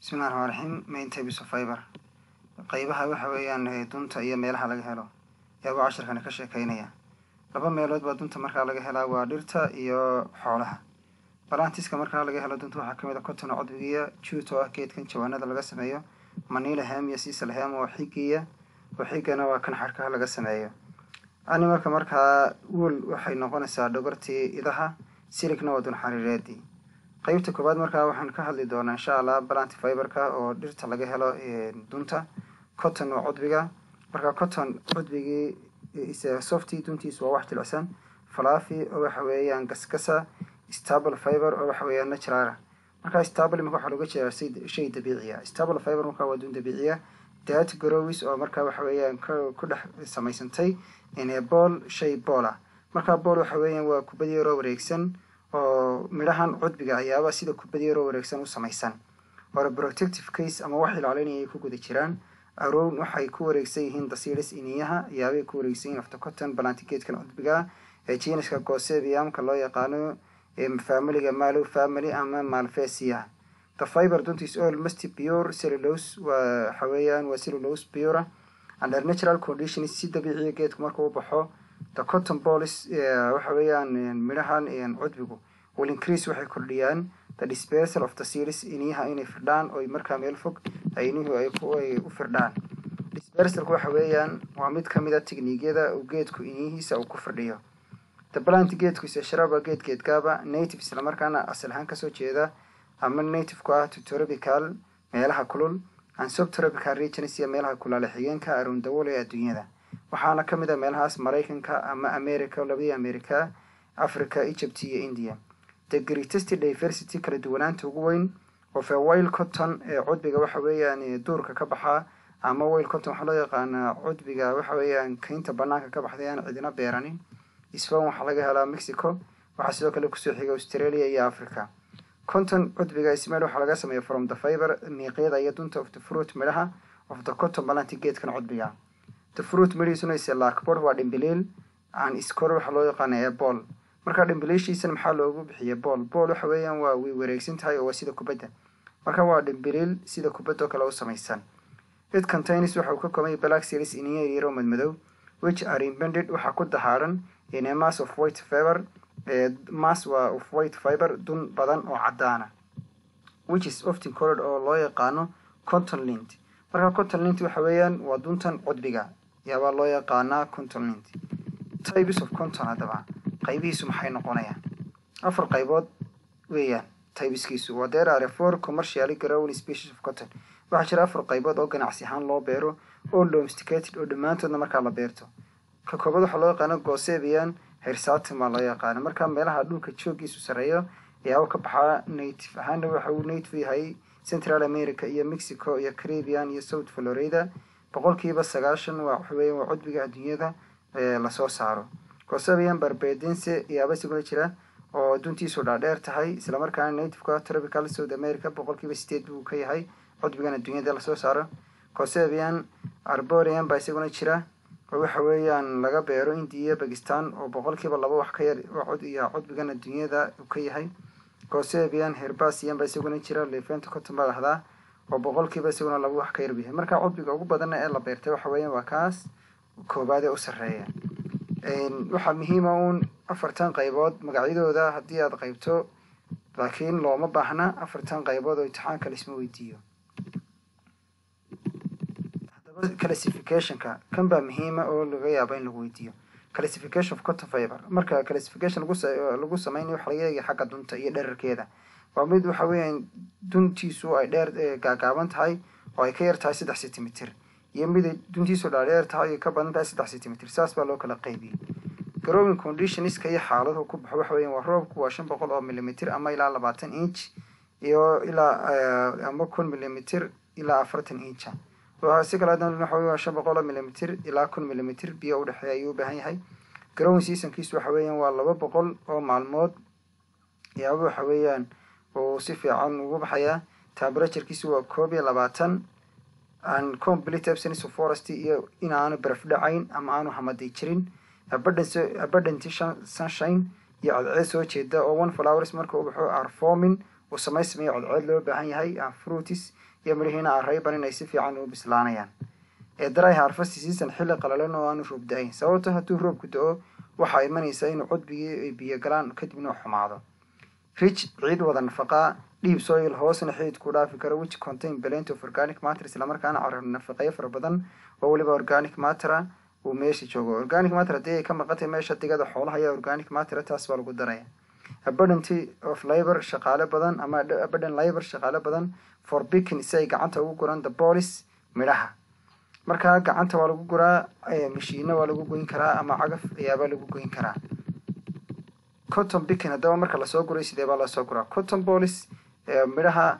bismillahi raxmaan raxiim main types of fiber qaybaha waxa weeyaan dunta iyo meelaha laga helo. Iyagoo cashirkani ka sheekeynaya laba meelood baa dunta markaa laga helaa waa dhirta iyo xoolaha. Balantiska markaa laga helo dunta waxaa ka mid a cotton codwigiya juut oo ah geedkan jawaanada laga sameeyo manilaham iyo sisalham oo xigiya oo xigana waa kan xarkaha laga sameeyo. Animalka markaa wool waxay noqonaysaa dhogortii idaha siligna waa dun xariireedii qeybta koowaad markaa waxaan ka hadli doonaa insha allah balanti fiberka oo dhirta laga helo dunta cotton oo cudbiga. Marka cotton cudbigii softy duntiisu waa wax jilicsan. Falafi oo waxa weeyaan gasgasa stable fiber oo waxa weeyaan natural. Marka stable imika waxaa looga jeedaa shay dabiiciya. Stable fiber markaa waa dun dabiiciya. Dat growis oo markaa waxa weeyaan ku dhex samaysantay bool shay boola markaa bool waxa weeyaan waa kubad yaroo wareegsan oo midhahan cudbiga ayaaba sida kubad yaroo wareegsan u samaysan. Hore protective case ama wax ilaalinaya ay ku guda jiraan. Arown waxay ku wareegsan yihiin dasiiris iniyaha ayaabay ku wareegsan yihiin aftercotton balantigeedkan cudbiga ee jiniska gosebiamka loo yaqaano familiga malo family ama malvesia the fiber duntis all must pure. Cellulose waa waxa weeyaan waa cellulose pure. Under natural conditions si dabiiciya geedku marka u baxo the cotton balls waxa weeyaan midhahan cudbigu will increase waxay kordhiyaan the dispersal of the series iniyaha inay firdhaan oo markaa meel fog inihu ay u firdhaan dispersalku waxa weeyaan waa mid ka mid a techniigyada uu geedku iniyihiisa uu ku firdhiyo. The plant geedku isa sharaba geed geedgaaba native islamarkaana asal ahaan ka soo jeeda ama native ku ah to tropical meelaha kulul and subtropical regions iyo meelaha kulaale xigeenka around the ee adduunyada waxaana ka mid a meelahaas maraykanka ama america labadii america africa egypt iyo india. The greatest diversity kala duwanaanta ugu weyn of a wile cotton ee cudbiga waxa weeyaan duurka ka baxaa ama wile cotton waxaa loo yaqaanaa cudbiga waxa weeyaan kaynta banaanka ka baxday aan cidina beeranin isfan waxaa laga helaa mexico waxaa sidoo kale ku soo xiga australia iyo africa conton cudbiga ismail waxaa laga sameeya from the fiber miiqyada iyo dunta of the fruit midhaha of the cotton balanti geedkan cudbiga the fruit midhiisuna ise laakbor waa dhimbiliil aan iskor waxaa loo yaqaana ee bool marka dhimbiliishiisana maxaa loogu bixiya bool bool waxa weeyaan waa way wareegsan tahay oo waa sida kubadda. Marka waa dhimbiliil sida kubadoo kale u samaysan it contains waxa uu ka koobay black series iniya yaro madmadow which are imbended waxaa ku dahaaran in a mass of white fiber mass waa of white fiber dun badan oo caddaana which is often colored oo loo yaqaano cotton lint. Marka cotton lint waxa weeyaan waa duntan cudbiga yaabaa loo yaqaanaa cotton lint types of conton haddaba qaybihiisu maxay noqonayaan? Afar qaybood weeyaan tybeskiisu waa there are four commercially grown species of cotton. Waxaa jira afar qaybood oo ganacsi ahaan loo beero oo domesticated oo dhammaantoodna markaa la beerto. Ka koobaad waxaa loo yaqaano gosebian hersatin baa loo yaqaana. Markaa meelaha dhulka joogiisu sareeyo ayaaba ka baxaa native ahaana waxa uu native yahay central america iyo mexico iyo caribbean iyo south florida boqolkiiba sagaashan waa waxaweya waa cudbiga adduunyada la soo saaro. Gosebian barbedense ayaaba isaguna jira oo duntiisu dhaadheer tahay islamarkaana nativeka tropical south america boqolkiiba sideed buu ka yahay cudbigan adduunyada la soo saaro. Gosebian arborian baa isaguna jira oo waxa weeyaan laga beero indiya bakistan oo boqolkiiba laba wax ka yar iyo cudbigan adduunyada uu ka yahay. Gosebian herbasian baa isaguna jira leventa cotton baa oo boqolkiiba isaguna laba wax ka yar yahay marka cudbiga ugu badana ee la beertay waxa weeyaan waa kaas koobaad ee u sarreeya. Waxaa muhiima uun afartan qaybood magacyadooda haddii aada qaybto laakiin looma baahna afartan qaybood oo imtixaanka laisma weydiiyo. Haddaba classificationka kan baa muhiima oo laga yaabo in lagu weydiiyo. Classification of cotton marka classification lagu sameynayo waxa laga eegaya xagga dunta iyo dherarkeeda waa mid waxa weeyaan duntiisu ay dheer gaagaaban tahay oo ay ka yar tahay saddex centimeter iyo mid duntiisu dhaadheer tahay ay ka badan tahay saddex centimeter saas baa loo kala qaybiyey. Growing conditionska iyo xaaladuhu ku baxo waxa weyan waa roobku waa shan boqol oo millimeter ama ilaa labaatan inch iyo ilaa ama kun millimeter ilaa afartan incha si kale hadan waxa wey waa shan boqol oo millimeter ilaa kun millimeter. Biyo udhexeeya ayuu u baahan yahay. Growing seasonkiisu waxa weeyaan waa laba boqol oo maalmood. Yaaba waxa weeyaan uu si fiican ugu baxayaa temperaturkiisu waa koob iyo labaatan. An complete absence of forest iyo in aanu baraf dhacayn ama aanu hamaday jirin. Abundant sunshine iyo codceed soo jeeda oo one flowers marka uu baxo are forming. Uu samaysmayo codceed loo baahan yahay fruitis iyo midhihiina arrayban inay si fiican u bislaanayaan. Ee dry harvest season xilli qalalan oo aanu roob da'ayn sababto hadduu roobku da'o waxaa imanaysaa inuu cudbigii ay biyo galaan kadibna u xumaado rich ciid wada nafaqaa dhiib soil hoosna xidid ku dhaafi karo which contain plenty of organic matter islamarkaana carar nafaqeyo fara badan oo weliba organic mattera uu meesha joogo. Organic matter haddii ay ka maqantay meesha digada xoolaha ayaa organic matter taas baa lagu daraya. Abundanty of labor shaqaale badan ama abundant labor shaqaale badan for picking si ay gacanta ugu guraan the bolis midhaha. Markaa gacanta waa lagu guraa mashiina waa lagu goyn karaa ama cagaf ayaabaa lagu goyn karaa cotton picking haddaba marka la soo guray sidee baa la soo guraa? Cotton bolis midhaha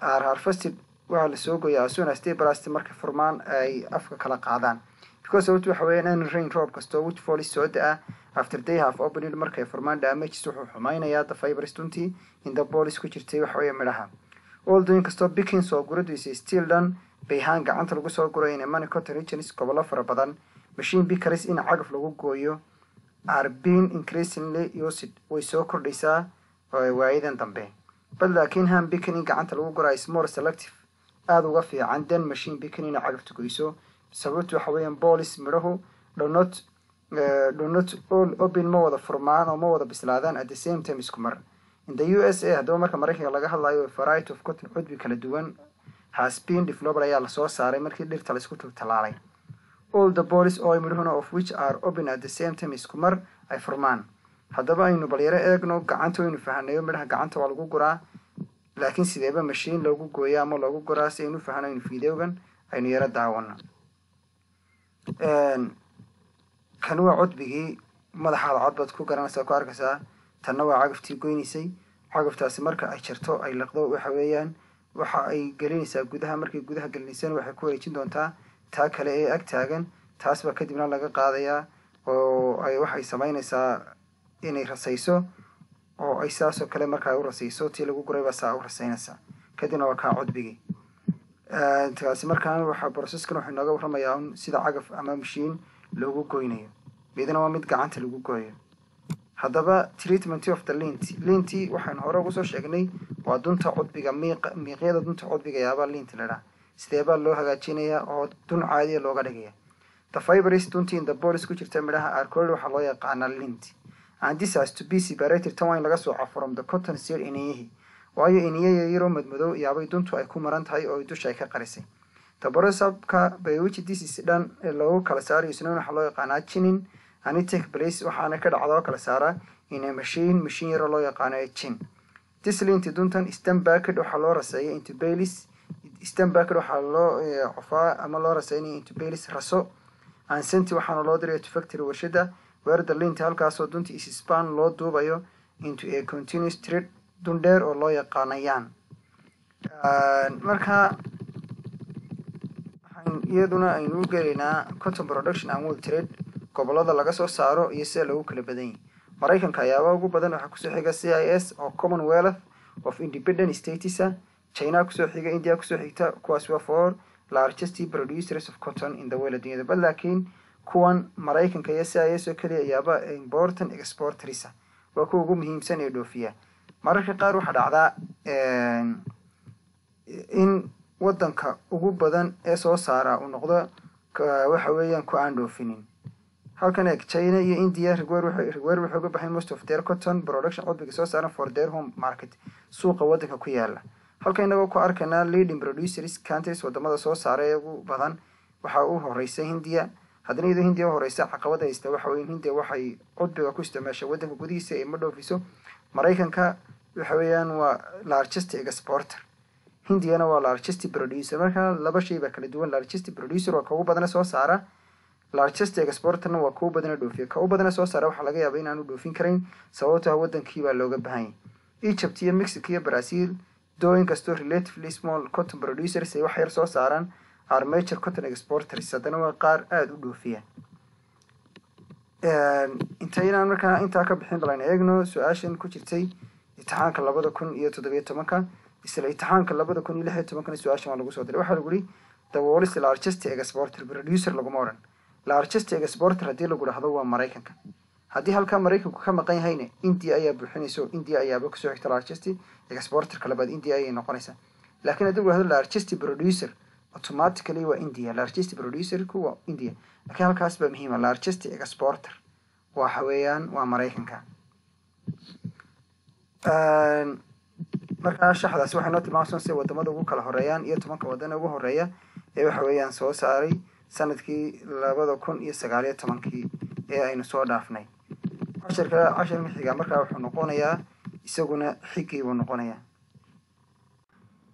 are harvested waxaa la soo goyaa as soon as they burst markay furmaan ay afka kala qaadaan. Because sababtu waxa weeyaan in rain roob kastoo which fall soo da'a after they have opened markay furmaan damages wuxuu xumaynayaa the fibers duntii in the bolis ku jirtay waxa weeye midhaha. Although inkastoo picking soo guradu is still done bayhaan gacanta lagu soo guray in money cotton regions gobollo fara badan. Machine pickers in cagaf lagu gooyo are increasingly used. Way soo kordhaysaa waayadan dambe. Bal laakiin ham picking in gacanta lagu is more selective. Aada uga fiican then machine picking inay cagafta goyso. Sababtu waxa weeyaan bolis midhahu dhonot dhonot all open ma wada furmaan oo ma wada bislaadaan at the same time isku mar. In the u s a haddaba marka maraykanka laga hadlayo variety of cotton cudbi kala duwan has been developed ayaa la soo saaray markii dhirta la isku talaalay all the bolis oo midhahuna of which are open at the same time isku mar ay furmaan. Haddaba aynu balyaro eegno gacanta waynu fahanayo midhaha gacanta waa lagu guraa. Laakiin sideeba mashiin loogu gooya ama loogu guraa si aynu fahanaynu videogan aynu yaro daawano kan waa cudbigii madaxaada cod baad ku garanaysaa ku arkaysaa tanna waa cagaftii goynaysay. Cagaftaasi marka ay jarto ay liqdo waxa weeyaan waxa ay gelinaysaa gudaha. Markay gudaha gelinaysana waxay ku wareejin doontaa taa kale ee ag taagan taas baa kadibna laga qaadayaa oo ay waxay samaynaysaa inay rasayso oo ay saasoo kale markaa u rasayso tii lagu guray baa saa u rasaynaysaa. Kadibna waa kaa cudbigii taasi markaan waxaa broceskan wuxuu inooga warramayaa un sida cagaf ama mashiin loogu goynayo. Midna waa mid gacanta lagu gooyo. Haddaba treatment of the lint linti waxaan hore ugu soo sheegnay waa dunta cudbiga miiq miiqyada dunta cudbiga yaabaa lint ladhaa sidee baa loo hagaajinayaa oo dun caadiya looga dhigaya? The fibers duntii in the bolis ku jirta midhaha arcol waxaa loo yaqaanaa lint. And this has to be separated. Tan waa laga sooca from the cotton seed iniyihii waayo iniyo yaryaroo madmadow yaabay duntu ay ku maran tahay oo dusha ay ka qarisay. Taborosabka baywichi disis dhan ee loogu kala saarayo. Isna waxaa loo yaqaanaa jinin anitek place waxaana ka dhacda kala saaraa ina mashiin mashiin yaroo loo yaqaano ee jin dislinti duntan stanbacked waxaa loo raseeya into baylis stanbacked waxaa loo cofaa ama loo raseynaya into baylis raso. Ansenti waxaana loo diraya to factory warshada weerda linti halkaasoo dunta isispan loo duubayo into a continuous trade dun dheer oo loo yaqaanayaan. Marka iyaduna aynu u gelaynaa cotton production and world trade. Gobolada laga soo saaro iyo sida loogu kala badan maraykanka ayaaba ugu badan waxaa ku soo xiga c i s oo commonwealth of independent statesa china ku soo xiga india ku soo xigta kuwaas waa for largest producers of cotton in the world addunyada bal laakiin kuwan maraykanka iyo c i s oo keliya ayaaba important exporterisa waa kuwa ugu muhiimsan ee dhoofiya. Mararka qaar waxaa dhacdaa in wadanka ugu badan ee soo saara uu noqdo waxa weeyaan ku aan dhoofinin. Halkan eeg china iyo india rigwer waxay uga baxeen most of their cotton production cudbiga soo saaran for their home market. Suuqa wadanka ku yaalla halka inagoo ku arkaynaa leading producers countries waddamada soo saara ee ugu badan waxaa u horeysa hindiya. Haddana iyadoo hindiya u horeysa caqabada haysta waxa weya hindiya waxay cudbiga ku isticmaasha wadanka gudihiisa ee ma dhoofiso. Maraykanka waxa weeyaan waa largest exporter hindiyana waa largest producer. Marka laba shay baa kala duwan largest producer waa ka ugu badana soo saara largest exporterna waa ka u badana dhoofiya. Ka u badana soo saara waxaa laga yaaba inaanu dhoofin karayn sababtoa wadankii baa looga bahanyay egypt iyo mexico iyo brazil dooyin kastoo relatively small cotton producers ay wax yar soo saaraan are major cotton exporters haddana waa qaar aada u dhoofiya intaynaan markaa intaa ka bixin balan eegno su'aashan ku jirtay imtixaanka labada kun iyo toddobiyo tobanka isla imtixaanka labada kun iyo lix iyo tobankana su'aashan waa lagu soo diray. Waxaa lagu yihi the wallis largest exporter producer laguma odhan largest exporter haddii lagu dhahdo waa maraykanka haddii halkaa maraykanku ka maqan yahayna india ayaa buuxinayso india ayaaba ku soo xigta largest exporterka labaad india ayay noqonaysaa. Laakiin haddii wahdo largest producer automatically waa india. Largest producerku waa india. Laakiin halkaas baa muhiima largest exporter waxa weeyaan waa maraykanka. Markaa shaxdaasi waxay noo tilmaamsan si waddamada ugu kala horeeyaan iyo tobanka wadan ugu horreeya ee waxa weeyaan soo saaray sannadkii labada kun iyo sagaaliyo tobankii ee aynu soo dhaafnay cashirka cashirka xiga markaa wuxuu noqonayaa isaguna xigii buu noqonayaa.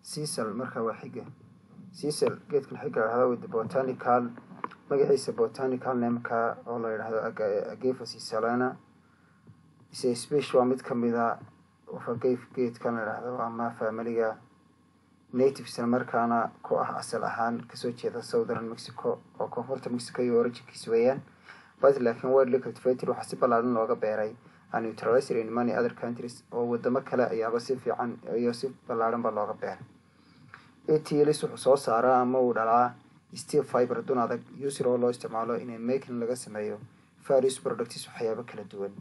Sisal marka waa xiga sisal geedkan xiga lahada with botanical magaciisa botanical nameka oo la yidhahdo agefa sisalana ise speech waa mid kamida ufageyf geedkan la yidhahdo ama familiga nativesna markaana ku ah asal ahaan ka soo jeeda southern mexico oo koonfurta mexico iyo originkiis weeyaan but laakiin widely cultivated waxaa si ballaaran looga beeray. And neutralized in many other countries. Oo wadamo kale ayaaba si fiican iyo si ballaaran ba looga beeray. Atls wuxuu soo saaraa ama uu dhalaa. Steel fiber dun adag. Usir oo loo isticmaalo in making laga sameeyo. Various products waxyaabo kala duwan.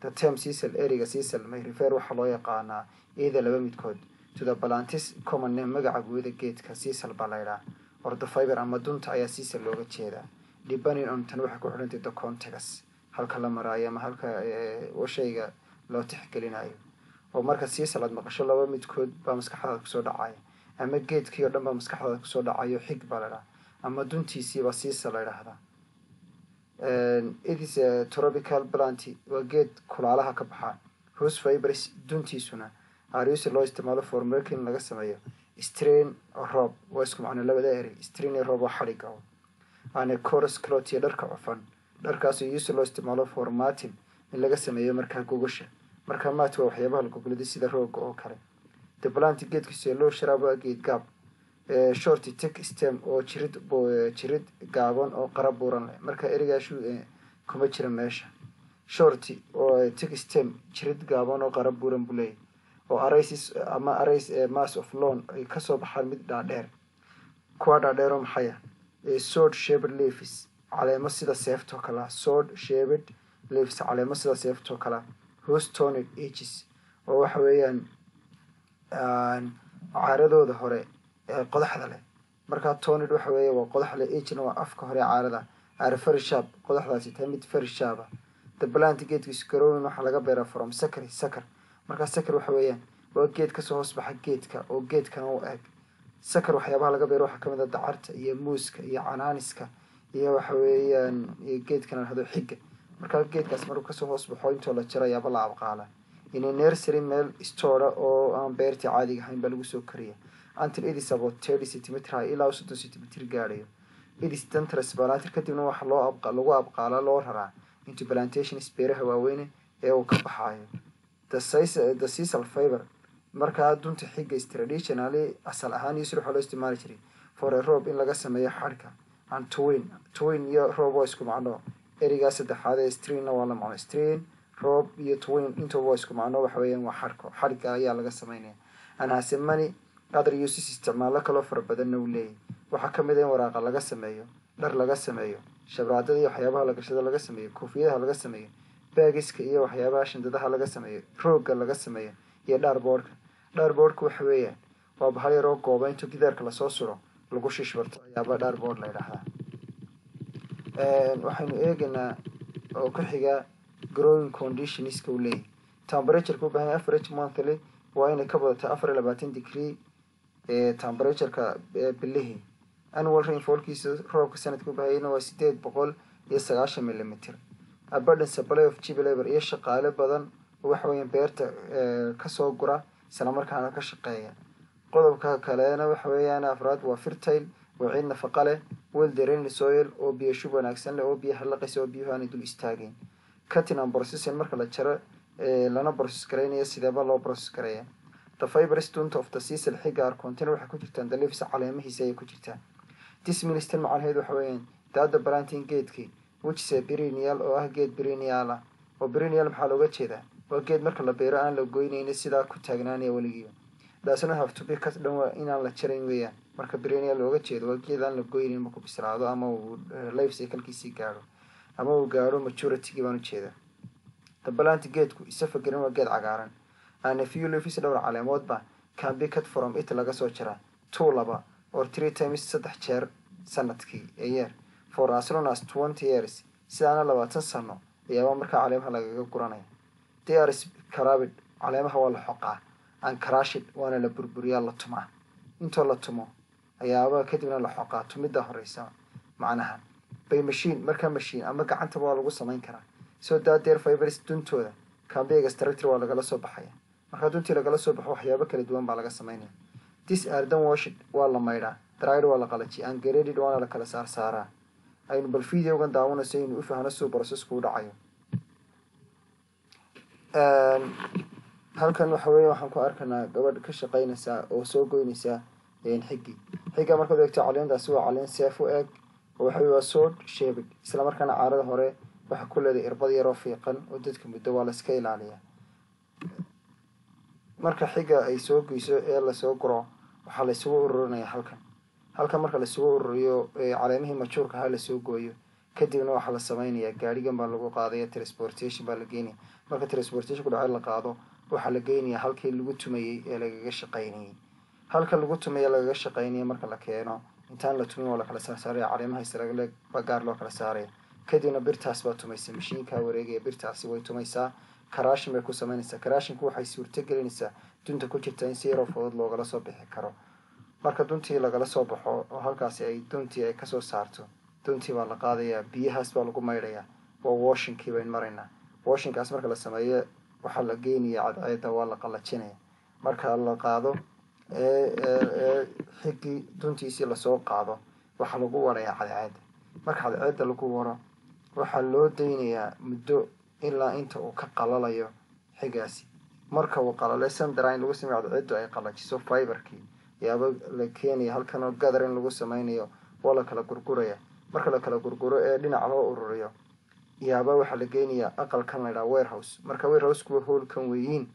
The term sisal eriga sisal may refer waxaa loo yaqaanaa iyada laba midkood. To the balantis common name magaca guuda geedka sisal baa laydhaa or the fiber ama dunta ayaa sisal looga jeedaa depending on tan waxay ku xidhantay the context halka la maraayo ama halka shayga loo tixgelinayo. Oo marka sisal aad maqasho laba midkood baa maskaxdaada ku soo dhacaya ama geedkii oo dhan baa maskaxdaada ku soo dhacayo xig baa laydhaha ama duntiisiibaa sisal la ydhahdaa itis tropical planty waa geed kulaalaha ka baxa hos fibers duntiisuna aryusi loo isticmaalo for making laga sameeyo strain roob waa isku macno labada eri strain roob waa xadhiga ane coros clot iyo dharka cufan dharkaasoo yusi loo isticmaalo for martin in laga sameeyo markaa gogasha markaa maat waa waxyaabaha la goglada sida rooga oo kale. The planty geedkiisa loo sharaab waa geed gaab shorty tek stem oo jirid jirid gaaban oo qara buuran leh. Marka erigaashu kuma jira meesha. Shorty oo tek stem jirid gaaban oo qara buuran buu leeyahy oo araysis ama arays mass of loan ay ka soo baxaan mid dhaadheer. Kuwa dhaadheero maxaya sword shaped leaves caleemo sida seeftoo kalea sword shaped leaves caleemo sida seeftoo kalea hoos toned ages oo waxa weeyaan caaradooda hore ee qodaxda leh. Markaa tonid waxa weeye waa qodax leh agena waa afka hore caarada. Are very sharp qodaxdaasi tahay mid ah the plant geedkiisu garowin waxaa laga beeraa from sakary sakar markaa sakar waxa weeyaan waa geed ka soo hoos baxa geedka oo geedkana u eg sakar waxyaabaha laga beero waxaa ka mid a dacarta iyo muuska iyo canaaniska iyo waxa weeyaan geedkan lahado xiga. Markaa geedkaas markuu ka soo hoos baxo intoo la jaro ayaaba la abqaala. Ina nersary meel stoora oo aan beertii caadiga ahayn baa lagu soo kariya until idis about thirty centimeter ilaa soddon centimeter gaadhayo idis dantres balantir kadibna waxaa loo lagu abqaala loo raraa into plantations beeraha waaweyne ee uu ka baxaayo. The sisal fiber markaa dunta xiga is traditionally asal ahaan yusr waxaa loo isticmaali jiray for a roob in laga sameeyo xadhka and twin twin iyo roob waa isku macno. Erigaa saddexaad strainna waa la macno. Strain roob iyo twin intuba waa isku macno waxa waa xadhko xadhga ayaa laga sameynaya. Anhase many other uses isticmaalo kaloo fara badanna uu leeyahy waxaa ka mid a in waraaqa laga sameeyo dhar laga sameeyo shabraadada iyo waxyaabaha lagashada laga sameeyo koofiyadaha laga sameeyo baagiska iyo waxyaabaha shandadaha laga sameeyo roogga laga sameeyo iyo dhaarboodhka dhaarboodhka waxa weeyaan waa bahal yaroo gooba intuu gidaarka la soo suro lagu shishbarto ayaaba dhaarboodh la ydhahdaa waxaynu eegaynaa oo ku xiga growing conditionska uu leeyahy temperatureka u baahan yahay average monthly waa inay ka badato afar iyo labaatan degree temperatureka bilihii annual rainfallkiisa roobka sanadka u bahayana waa sideed boqol iyo sagaashan millimeter. Abundant supply of cheap iyo shaqaale badan oo waxa weeyaan beerta ka soo gura isla markaana ka shaqeeya. Qodobka kalena waxa weeyaan afraad waa fertile oo ciid nafaqa leh drained soil oo biyo shub wanaagsan leh oo biyaha laqaysa oo biyuhu aanay dul istaageen cutting and processing marka la jaro lana process garaynayo sideeba loo process garaya the dunta of the sisal xiga arcontin waxay ku jirtaan dalifs caleemihiisa ayay ku jirtaan this minister macnaheed waxa weeyaan daada balantin geedkii whichse brinial oo ah geed brinial ah oo brinial maxaa looga jeedaa waa geed marka la beero aan la goynayni sidaa ku taagnaanaya weligiiba. Daasna haftubi ka dhan waa inaan la jarayn weeyaan. Marka brinial looga jeedo waa geed aan la goynayn markuu bislaado ama uu life cyclekiisii gaadho ama uu gaadho maturity baan u jeedaa dabalanti geedku isafagerin waa geed cagaaran. Ana few leaves dhowr caleemoodba can be cut from it laga soo jaraa two laba or three times saddex jeer sannadkii a year. For as long as twenty years sidaana labaatan sano ayaaba markaa caleemaha lagaga guranaya they are carabid caleemaha waa la xoqaa and crashid waana la burburiyaa la tumaa intoo la tumo ayaaba kadibna la xoqaa tumidda horeysa macnaha by machine markaa machine ama gacantaba waa lagu samayn karaa so that their fibers duntooda cambiga structure waa lagala soo baxaya markaa duntii lagala soo baxo waxyaabo kala duwan baa laga samaynaya this ardan washid waa la maydhaa dried waa la qalajiya and graded waana la kala saar saaraa aynu bal videogan daawanayso aynu u fahno siduu processku u dhacayo halkan waxa weeye waxaan ku arkanaa gabadh ka shaqaynaysaa oo soo goynaysaa xiggi. Xigga markaad eegto caleentaasi waa caleen seef u eeg oo waxa waa soo sheebig. Isla markaana caarada hore waxa ku leedahay irbad yaroo fiiqan oo dadka muddo waa la iska ilaaliyaa. Marka xigga ay soo geyso ee la soo guro waxaa la isugu ururinaya halkan. Halkan marka laisugu ururiyo caleemihii majuurka ha la soo gooyo kadibna waxaa la samaynayaa gaadhigan baa lagu qaadaya transportation baa la geynaya. Marka transportationku dhace la qaado waxaa la geynayaa halkii lagu tumayey ee lagaga shaqaynayey halka lagu tumaya lagaga shaqaynaya marka la keeno intaan la tumin waa la kala saarsaaraya caleemaha isragle baa gaar loo kala saaraya kadibna birtaas baa tumaysa mashiinkaa wareegaya birtaasi way tumaysaa. Karaashin bay ku samaynaysaa karaashinku waxay suurto gelinaysaa dunta ku jirta in si yaroo fudud loogala soo bixi karo. Marka duntii lagala soo baxo oo halkaasi ay duntii ay ka soo saarto duntii baa la qaadayaa biyahaas baa lagu maydhayaa. Waa washinkii bayn maraynaa washinkaas marka la sameeyo waxaa la geynaya cadceedda waa la qalajinaya marka la qaado ee xiggii duntiisii la soo qaado waxaa lagu warayaa cadceedda. Marka cadceedda lagu waro waxaa loo daynayaa muddo ilaa inta uu ka qalalayo xigaasi marka uu qalale sandrin lagu sameyo cadceeddu ay qalajiso fiberkii. Yaaba la keenaya halkanoo gadar in lagu sameynayo waa la kala gurguraya marka la kala gurguro ee dhinac loo ururiyo yaaba waxaa la geynayaa aqalkan la ydhaha warehouse. Marka warehouse kuwa hoolkan weyiin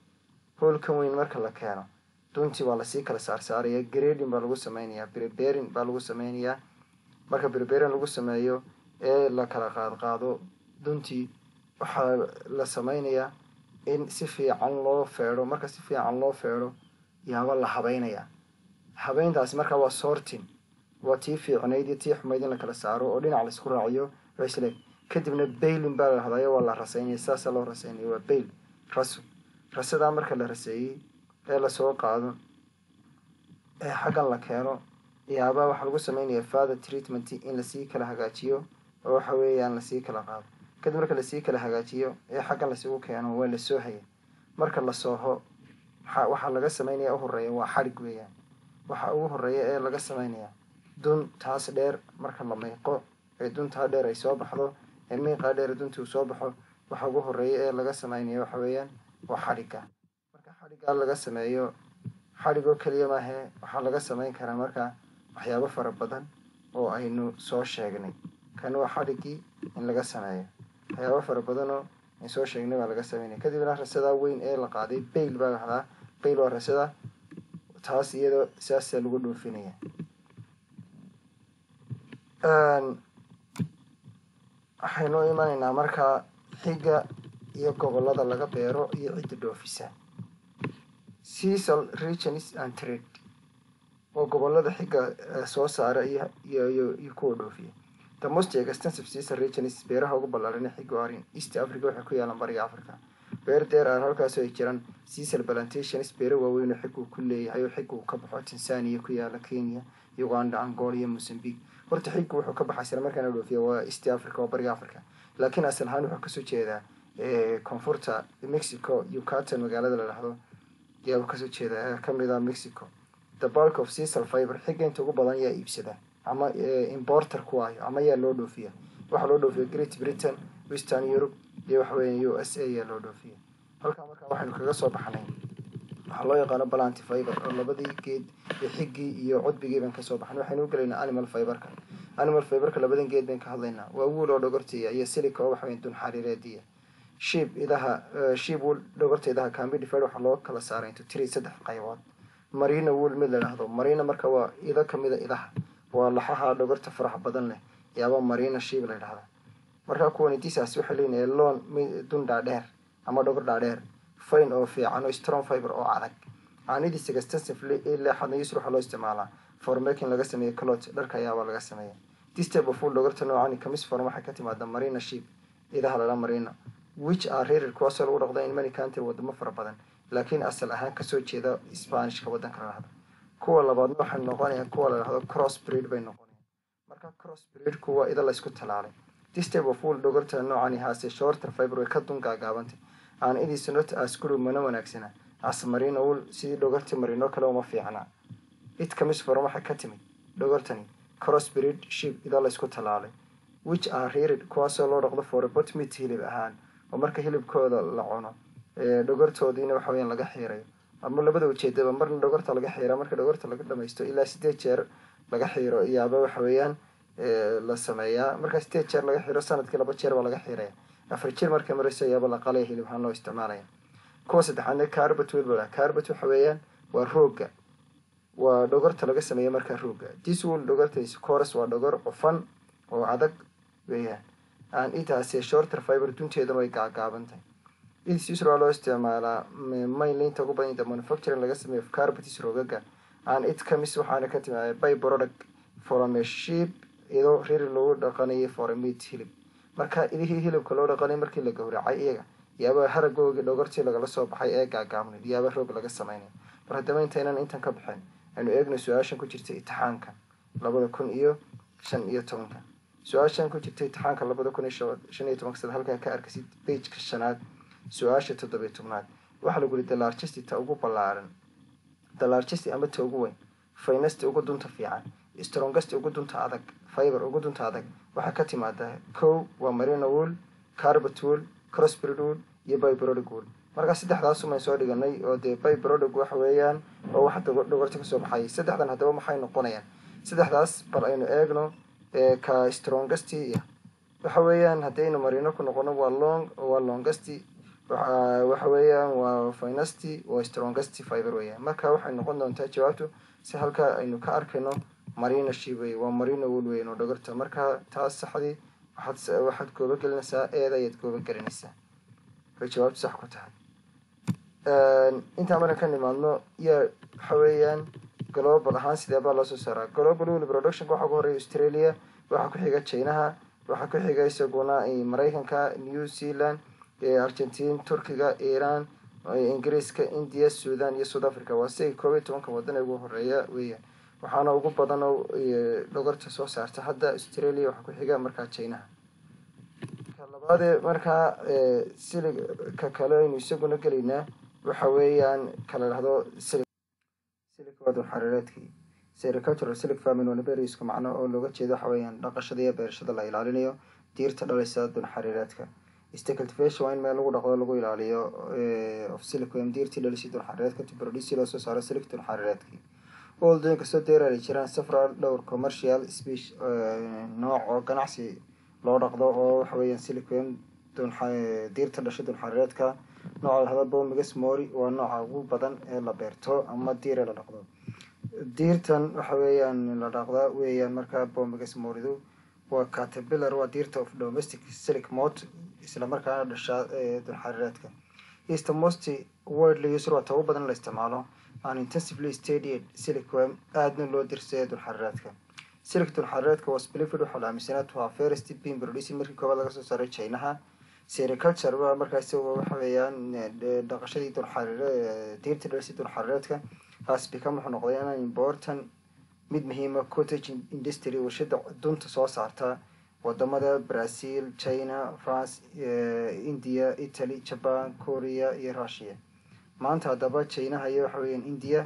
hoolkan weyn marka la keeno duntii baa la sii kala saarsaaraya grading baa lagu sameynayaa preparing baa lagu sameynayaa. Marka preparing lagu sameeyo ee la kala qaadqaado duntii waxaa la sameynayaa in si fiican loo feedho marka si fiican loo feedho yaaba la habeynaya. Habeyntaasi markaa waa sorting waa tii fiicnayd iyo tii xumayd in la kala saaro oo dhinac la isku raaciyo isle kadibna bailin baa la waa la raseynaya sidaasa loo raseynaya waa bail raso rasadaa marka la raseeyey ee la soo qaado ee xaggan la keeno yaabaa waxaa lagu sameynaya father treatment in la sii kala hagaajiyo oo waxa weeyaan la sii kala qaado. Kadib marka la sii kala hagaajiyo ee xaggan lasugu keeno waa la soohaya marka la sooho waxaa laga sameynaya uhoreeya waa xadhig weeyaan. Waxa ugu horreeya ee laga sameynaya dun taas dheer marka la miiqo ee duntaa dheer ay soo baxdo ee miiqaa dheer duntii uu soo baxo waxa ugu horreeya ee laga sameynaya waxa weeyaan waa xadhigga marka xadhiggaa laga sameeyo xadhigoo keliya maahee waxaa laga sameyn karaa marka waxyaabo fara badan oo aynu soo sheegnay. Kan waa xadhiggii in laga sameeyo. Waxyaabo fara badanoo an soo sheegnay baa laga sameynaya. Kadibna rasadaa weyn ee la qaaday bail baa lahdaa bail waa rasada taas iyadoo saasaa lagu dhoofinaya waxaynu imanaynaa markaa xigga iyo gobollada laga beero iyo cidda dhoofisa. Seasal regions and trade oo gobollada xigga soo saara iyo kuwa dhoofiya. The most extensive seasal regions beeraha ugu ballaaran xigga arrin east africa waxay ku yaalaan bariga africa beer deer ar halkaasoo ay jiraan seasal plantations. Beero waaweyn oo xiggu ku leeyahay oo xigga uu ka baxo tanzania ku yaalla kenya uganda angola iyo mozambique horta xiggu wuxuu ka baxay isla markaana dhoofiya waa east africa oo bariga africa. Laakiin asal ahaan wuxuu ka soo jeedaa koonfurta mexico yucatan magaalada la dhahdo ayaa ka soo jeeda ka mid a mexico. The bulk of seasal fiber xigga inta ugu badan yaa iibsada ama importer kuwaayo ama yaa loo dhoofiya. Waxaa loo dhoofiya great britain western europe iyo waxaweya u s a yaa loo dhoofiya. Halkaa markaa waxaynu kaga soo baxnay waxaa loo yaqaano balanty fiber oo labadii geed xiggii iyo cudbigii baan ka soo baxnay. Waxaynu u gelaynaa animal fiberka. Animal fiberka labadan geed bayn ka hadlaynaa. Waa wuul oo dhogortaya iyo silica oo waxaweya dun xariireediya. Shiib idaha shiib wuul dhogorta idaha cambidifed waxaa loo kala saaray into three saddex qaybood. Marina wuul mid la dhahdo marina marka waa ido kamida idaha. Waa laxaha dhogorta farax badan leh. Yaaba marina shiib la dhahda markaa kuwani disaas waxay leeyihiin loon dun dhaadheer ama dhogor dhaadheer fayn oo fiican oo strong fiber oo adag. Caanidiisa extensively ilaa xadna yusr waxaa loo isticmaalaa for making laga sameeyo clot dharka ayaabaa laga sameeya of food dhogorta noocani kamis form waxay ka timaada marina sheep idaha lala marina which are rated kuwaasoo lagu dhaqda in many country wadamo fara badan laakiin asal ahaan ka soo jeeda spanishka waddanka la dhahdo. Kuwa labaadna waxay noqonayaan kuwa la dhahdo cross breed bay noqonayaan. Marka cross breed kuwa ida laysku talaalay this type of food dhogorta noocani haase shorter fiber way ka dun gaagaabantay aan idiisa not as guru mana wanaagsana as marino wool sidii dhogorta marino kale uma fiicna. It kamis form waxay ka timid. Dhogortani cross breed sheep ida laysku talaalay which are rated kuwaasoo loo dhaqdo for meat hilib ahaan. Oo marka hilibkooda la cuno. Dhogortoodiina waxa weyaan laga xiirayo. Ama labada ujeedaba marna dhogorta laga xiira marka dhogorta laga dhamaysto ilaa sideed jeer laga xiiro iyaaba waxa weeyaan la sameeyaa. Marka sideed jeer laga xiiro sannadkii laba jeer baa laga xiiraya afar jeer markay marayso iyaaba la qalaya hilib ahaan loo isticmaalaya. Kuwa saddexaadna carbot welbala carbot waxa weeyaan waa rooga. Waa dhogorta laga sameeya markaa rooga. Diswool dhogortays coras waa dhogor cufan oo adag weeyaan. Aan itaase shorter fiber. Dunteedana way gaagaabantahay idis usr waa loo isticmaalaa. Mainlinta ugu badan inta manufacturing laga sameeyo. Carbotis rogaga aan it kamis waxaana ka timaada by product sheep iyadoo riri lagu dhaqanayay for a hilib marka idihii hilibka loo dhaqanay markii la gowracay iyaga yaaba haragoogi dhogortii lagala soo baxay ee gaagaabnayd yaaba roog laga sameynaya mar haddaba intaynan intan ka bixin aynu eegno su'aashan ku jirta itixaanka labada kun iyo shan iyo tobanka. Su'aashan ku jirta itixaanka labada kun iyo shan iyo tobanka sad halkaa ka arkasid bageka shanaad su'aasha toddobiyo tobnaad. Waxaa lagu yihi dalarchesti ta ugu ballaaran dalarchesti ama ta ugu weyn faynasti ugu dunta fiican strongasti ugu dunta adag fiber ugu dunta adag. Waxaa ka timaada kow waa marina wool carbot wool crossbreed wool iyo bybrodic wool. Markaa saddexdaasumayn soo dhiganay oo dee bybrodic waxa weeyaan oo wax dhogorta ka soo baxay saddexdan haddaba maxay noqonayaan? Saddexdaas bal aynu eegno ka strongasti waxa weeyaan haddaynu marino ku noqono waa long waa longasti waxa weeyaan waa finasti waa strongasti fiber weeyaan. Marka waxay noqon doontaa jawaabtu si halkaa aynu ka arkayno marina shibay waa marina wool weyn oo dhogorta. Marka taas saxdii waxaad gooba gelinaysaa eeda ayaad gooba gelinaysaa. Way jawaabtu sax ku tahay. Intaan markan ka nimaadno yaa waxa weeyaan global ahaan sideebaa loo soo saaraa? Global wool productionka waxaa ku horreeya australia waxaa ku xiga chinaha waxaa ku xiga isaguna maraykanka new zealand argentine turkiga iran ingiriiska india sudan iyo south africa. Waa si koob iyo tobanka wadan ee ugu horreeya weeyaan waxaana ugu badan oo dhogorta soo saarta. Hadda australia waxaa ku xiga markaa chinaha ka labaadee markaa silika kale aynu isaguna gelaynaa waxa weeyaan kala dhahdo silicwadun xariireedkii. Sericultural silic farming wanaberi isku macno oo looga jeedo waxa weeyaan dhaqashada iyo beerashada la ilaalinayo diirta dhalaysa dun cultivation waa in meel lagu dhaqdo lagu ilaaliyo of silicon diirtii dhalisi dun xariireedka to produce loo soo saaro silic dun oldooyin kastoo deeraali jiraan safral dhowr commercial speech nooc oo ganacsi loo dhaqdo oo waxa weeyaan silicon diirta dhasha dun xariireedka nooca lahada bomigas mori waa nooca ugu badan ee la beerto ama diire la dhaqdo. Diirtan waxa weeyaan la dhaqda weeyaan markaa bomigas moridu waa caterpillar waa diirta of domestic silic mot isla markaana dhashaa dun xariireedka east most wordly user waa tabu badan la isticmaalo aan intensively stadied silicwem aadna loo dirsaya dun xariireedka silic dun xariireedka was believed waxaa la aaminsanaa to have first being producing markii koobaad laga soo saaray chinaha. Sericulture waa markaasi waxa weeyaan dhaqashadii dun xariire diirta dhalisi dun xariireedka has become wuxuu noqday inaan important mid muhiima cottage industry warshada dunta soo saarta. Wadamada brazil china france india italy japan korea iyo russia maanta haddaba chinaha iyo waxa weeyaan india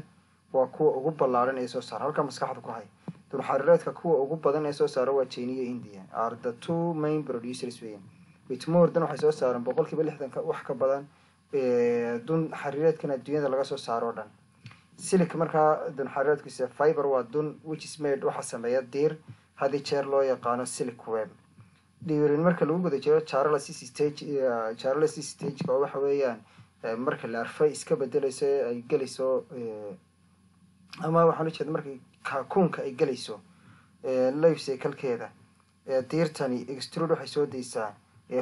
waa kuwa ugu ballaaran ee soo saara halka maskaxda ku hay dun xariireedka kuwa ugu badan ee soo saara waa china iyo india. Are the two main producers weeyaan witmordan waxay soo saareen boqol kiiba lixdanka wax ka badan dun xariireedkan adduunyada laga soo saaro o dhan. Silic markaa dun xariireedkiisa fiber waa dun which is made waxaa sameeya diir haddii jeer loo yaqaano silic web. Dhiirin marka lagu guda jiro charles stage oo waxa weeyaan marka la arfay iska bedeleyso ay gelayso ama waxaan ujeeda markay kaakuunka ay gelayso life cyclekeeda diirtani extrude waxay soo daysaa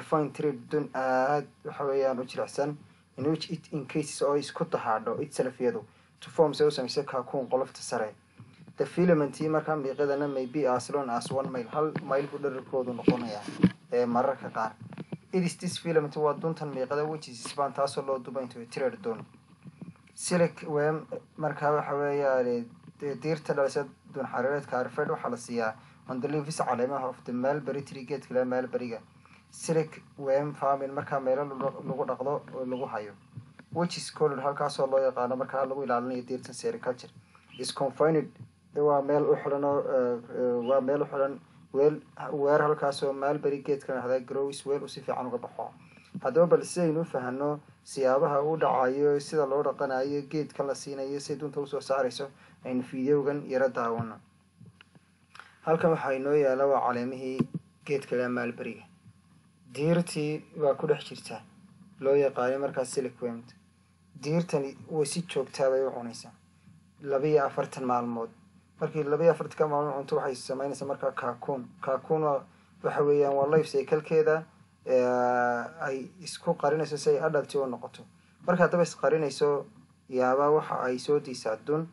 fine trade dun aad waxa weeyaan u jilicsan in which it incases oo isku dahaadho itself iyadu to form say u samaysa kaakuun qolofta sare. The filamentii markaa miiqadana may be as long as one mile hal mayl buu dherarkoodu noqonayaa ee mararka qaar it is this filament waa duntan miiqada wejis span taasoo loo duba into a thread dun silic wem markaa waxa weeyaan diirta dhalisa dun xariireedka arfed waxaa la siiyaa on the leaves caleemaha of the malberry tree geedka leh malberryga silic wem farmin markaa meelo lagu dhaqdo oo lagu hayo which is colored halkaasoo loo yaqaano markaa lagu ilaalinayo diirtan sericulture is confined waa meel u xidan oo waa meel u xidan weel weer halkaasoo malberry geedka dhahda grows weel u si fiican uga baxo. Haddaba bal si aynu u fahano siyaabaha u dhacayo sida loo dhaqanayo geedkan la siinayo si dunta u soo saarayso aynu fiidiyowgan yaro daawano halkan waxaa inoo yaalla waa caleemihii geedka leh malberryga diirtii waa ku dhex jirta loo yaqaanay markaas siliquemt diirtani way si joogtaa bay u cunaysaa labiyo afartan maalmood markii labiyo afartanka maalmood cunto waxay sameynaysaa markaa kaakuun waa waxa weeyaan waa life cyclekeeda ay isku qarinayso si ay adhalti u noqoto. Marka haddaba isqarinayso yaabaa waxa ay soo diisaa dun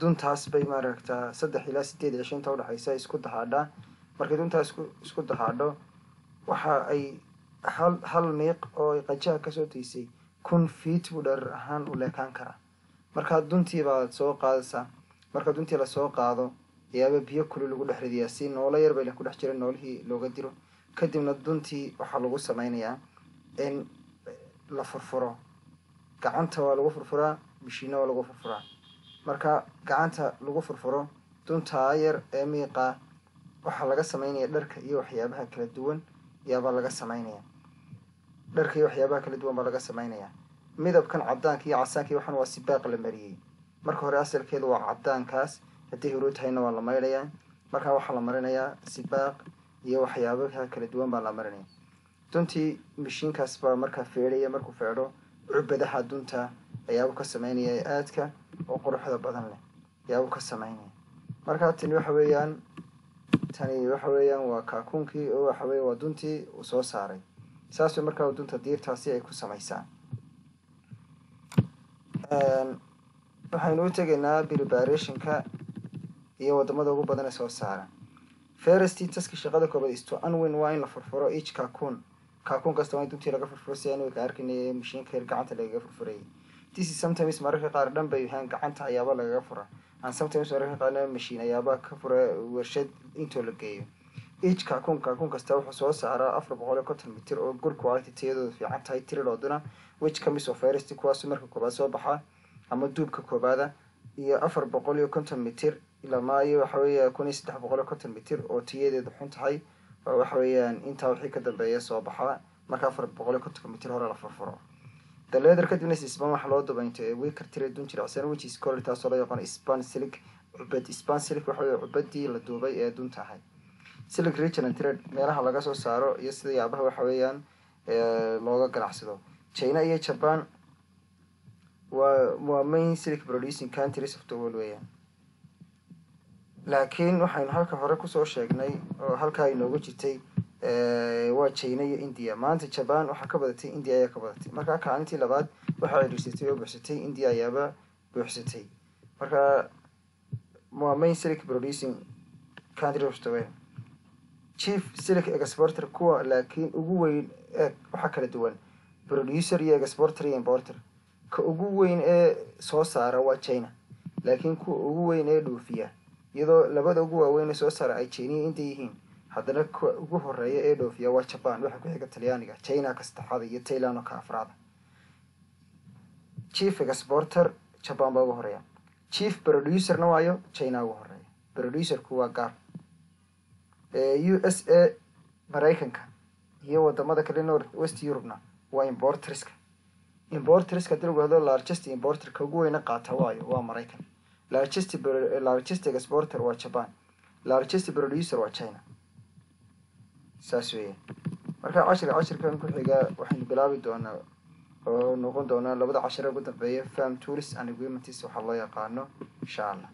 duntaas bay maaragtaa saddex ilaa sideed cisho udhexaysa isku dahaadhaa markay duntaas isku dahaadho waxa ay hal hal miiq oo qajaha ka soo diisay kun fiit buu dherer ahaan u leekaan karaa. Markaa duntii baad soo qaadaysaa marka duntii la soo qaado ayaaba biyo kuli lagu dhex ridiyaa si noolo yar bay ku dhex jira noolihii looga diro. Kadibna duntii waxaa lagu sameynayaa in la furfuro. Gacanta waa lagu furfuraa mishiina waa lagu furfuraa. Marka gacanta lagu furfuro duntaa yar ee miiqa waxaa laga sameynaya dharka iyo waxyaabaha kala duwan yaabaa laga sameynaya dharka iyo waxyaabaha kala duwan baa laga sameynaya midabkan cadaanka iyo casaanka iyo waxaan waa sibaaq la mariyey marka hore asalkeedu waa cadaankaas haddii huruu tahayna waa la maydhayaa markaa waxaa la marinayaa sibaaq iyo waxyaabaha kala duwan baa la marinaya duntii mashiinkaas baa markaa feedhaya markuu feedho cubadaha dunta ayaabuu ka sameynaya ee aadka oo quruxda badan leh. Ayaabuu ka sameynaya. Markaa tani waxa weeyaan tani waxa weeyaan waa kaakuunkii oo waxa weya waa duntii uu soo saaray. Saasuu markaa dunta diirtaasi ay ku samaysaa waxaynu u tegaynaa preparationka iyo waddamada ugu badan ee soo saara feresti taski shaqada koobaad isto unwin waa in la furfuro each kaakuun kaakuun kasta waa in duntii laga furfuro si aan ka arkinay mashiinka yar gacanta lagaga furfurayay this is sometimes mararka qaar dhan bay yahaan gacanta ayaaba lagaga fura and sometimes mararka qaarna mashiin ayaaba ka fura warshad intoo la geeyo. Each kaakuun kaakuun kasta wuxuu soo saaraa afar boqol iyo konton mitir oo good quality tayadooda fiican tahay tiradhooduna which comes of feresti kuwaasu marka koobaad soo baxaa ama duubka koobaada iyo afar boqol iyo konton mitir ilamaayo waxa weeya kun iyo saddex boqol iyo konton mitir oo tiyadeedu xun tahay oo waxa intaa wixii ka dambeeya soo baxaa marka afar boqol iyo kontonka mitir hore la furfuro. Daleeder kadibna sisban waxa loo dubaynto ee wiker tire dun jiracsan which is called taasoo loo yaqaano span silic cubad span silic waxa weeye cubadii la duubay ee dunta ahay silic regional trade meelaha laga soo saaro iyo sida yaabaha waxa weeyaan looga ganacsado. China iyo japan waa main silic producing countries of the world weeyaan laakiin waxaynu halka hore ku soo sheegnay oo halkaa inoogu jirtay waa china iyo india. Maanta jaban waxaa ka badatay india ayaa ka badatay. Markaa kaalintii labaad waxaa cidhiirsatay oo buuxsatay india ayaaba buuxsatay. Marka waa main silic producing country of the world. Chief silic exporter kuwa laakiin ugu weyn ee waxaa kala duwan producer iyo exporter iyo importer ka ugu weyn ee soo saara waa china laakiin kuwa ugu weyn ee dhoofiya iyadoo labada ugu waaweyn ee soo saara ay chiniya inta yihiin. Haddana kuwa ugu horreeya ee dhoofiya waa jaban waxa ku xiga talyaaniga china ka saddexaada iyo tailand oo ka afraada chief exporter jaban baa ugu horreeya chief producerna waayo china ugu horreeya producerku waa gaar. U s a maraykanka iyo waddamada kale west eurubna waa importerska importerska hadlo largest importerka ugu weyna qaata waayo waa maraykan. Largest largest exporter waa japan. Largest producer waa china. Saas weya marka cashirka cashirkan ku xiga waxaynu bilaabi doonaa oo noqon doonaa labada cashire ugu dambeeya farm tourist and agreements waxaa loo yaqaano insha allah